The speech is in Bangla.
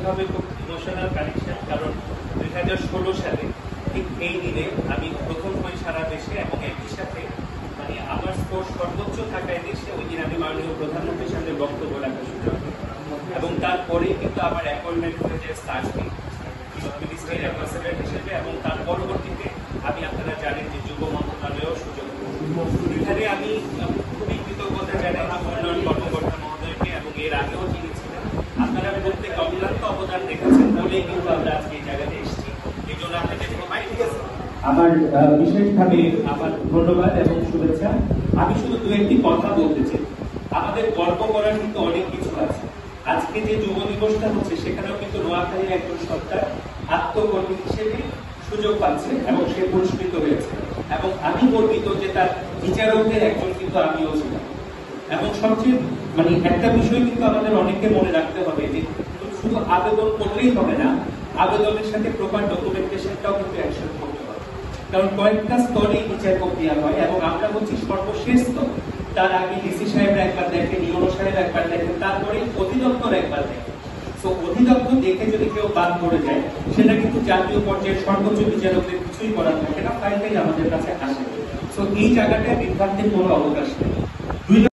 মানসিকভাবে খুব ইমোশনাল কানেকশন কারণ দুই হাজার ষোলো সালে ঠিক এই দিনে আমি প্রথম হই সারা দেশে এবং একই সাথে মানে আমার স্কোর সর্বোচ্চ থাকায় দেশে ওই দিন আমি মাননীয় প্রধানমন্ত্রীর সামনে বক্তব্য রাখার সুযোগ এবং তারপরেই কিন্তু আমার অ্যাপয়েন্টমেন্ট হয়ে যায় স্টার্টিং মিনিস্ট্রির অ্যাম্বাসেডার হিসেবে এবং তার পরবর্তীতে আমি আপনারা জানেন যে যুব মন্ত্রণালয়েও সুযোগ এখানে আমি খুবই আমরা বিশেষভাবে আমার ধন্যবাদ এবং শুভেচ্ছা। আমি শুধু দু একটি কথা বলতে চাই। আমাদের গর্ব করার কিন্তু অনেক কিছু আছে। আজকে যে যুব দিবসটা হচ্ছে, সেখানেও কিন্তু নোয়াখালীর একজন সত্তার আত্মকর্মী হিসেবে সুযোগ পাচ্ছে এবং সে পুরস্কৃত হয়েছে। এবং আমি গর্বিত যে তার বিচারকদের একজন কিন্তু আমিও ছিলাম। এবং সবচেয়ে মানে একটা বিষয় কিন্তু আমাদের অনেককে মনে রাখতে হবে যে শুধু আবেদন করলেই হবে না, আবেদনের সাথে প্রপার ডকুমেন্টেশনটাও কিন্তু একসাথে করতে হবে। কারণ কয়েকটা স্তরে বিচার প্রক্রিয়া হয় এবং আমরা হচ্ছি সর্বশেষ স্তর। তার আগে ডিসি সাহেব একবার দেখেন ইউনো সাহেব একবার দেখেন তারপরে অধিদপ্তর একবার দেখেন তো অধিদপ্তর দেখে যদি কেউ বাদ করে যায়, সেটা কিন্তু জাতীয় পর্যায়ের সর্বোচ্চ বিচারকদের কিছুই করার থাকে না, ফাইলটাই আমাদের কাছে আসে। তো এই জায়গাটায় বিভ্রান্তির কোনো অবকাশ নেই।